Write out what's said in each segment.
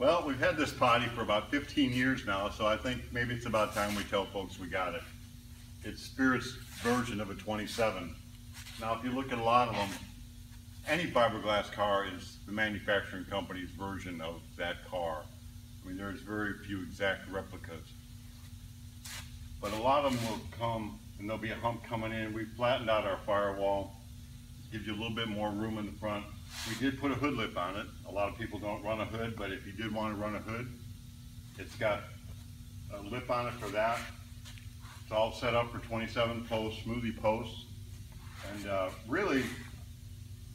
Well, we've had this potty for about fifteen years now, so I think maybe it's about time we tell folks we got it. It's Spirit's version of a twenty-seven. Now, if you look at a lot of them, any fiberglass car is the manufacturing company's version of that car. I mean, there's very few exact replicas. But a lot of them will come, and there'll be a hump coming in. We flattened out our firewall, gives you a little bit more room in the front. We did put a hood lip on it. A lot of people don't run a hood, but if you did want to run a hood, it's got a lip on it for that. It's all set up for twenty-seven posts, smoothie posts. And, uh, really,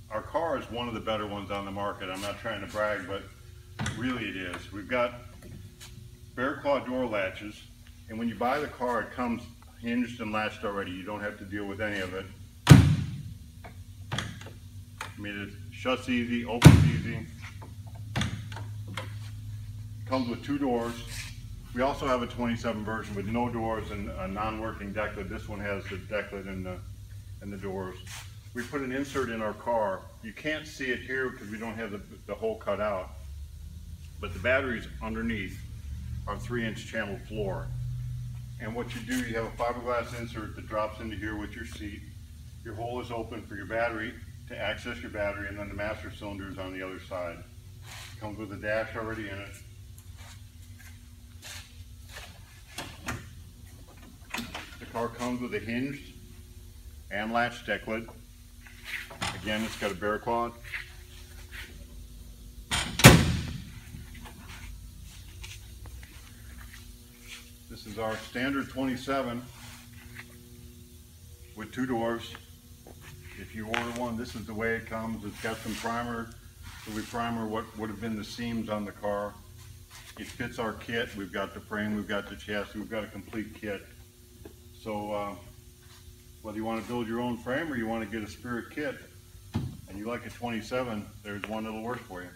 our car is one of the better ones on the market. I'm not trying to brag, but really it is. We've got bear claw door latches, and when you buy the car, it comes hinged and latched already. You don't have to deal with any of it. I mean, it shuts easy, opens easy. Comes with two doors. We also have a twenty-seven version with no doors and a non-working deck lid. This one has the deck lid and the, and the doors. We put an insert in our car. You can't see it here because we don't have the, the hole cut out. But the batteries underneath are three-inch channel floor. And what you do, you have a fiberglass insert that drops into here with your seat. Your hole is open for your battery to access your battery, and then the master cylinder is on the other side. Comes with a dash already in it. The car comes with a hinged and latch deck lid. Again, it's got a bear claw. This is our standard twenty-seven with two doors. If you order one, this is the way it comes. It's got some primer, so we primer what would have been the seams on the car. It fits our kit. We've got the frame, we've got the chassis, we've got a complete kit. So, uh, whether you want to build your own frame or you want to get a Spirit kit, and you like a twenty-seven, there's one that'll work for you.